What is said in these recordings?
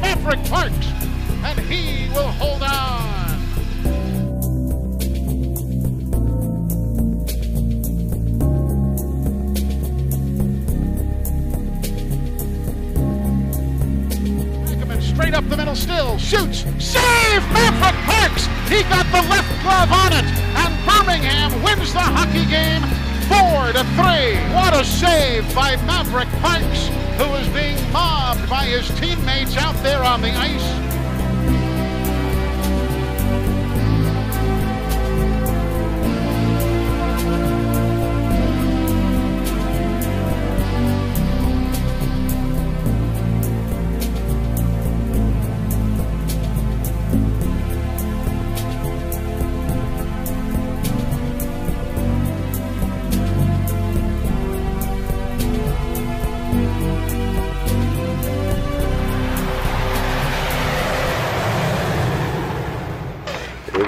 Mavric Parks, and he will hold on. Straight up the middle still, shoots, save Mavric Parks! He got the left glove on it, and Birmingham wins the hockey game four to three. What a save by Mavric Parks, is mobbed by his teammates out there on the ice.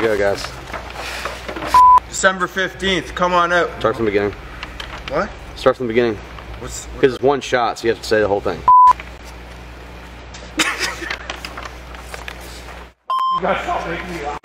Go, guys. December 15th, come on out. Start from the beginning. What? Start from the beginning. What's, Because it's one shot, so you have to say the whole thing. You guys stop making me laugh.